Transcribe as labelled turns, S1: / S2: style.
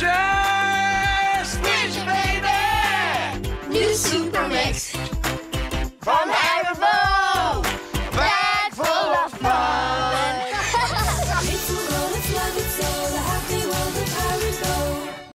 S1: Switch,
S2: baby! New Supermix.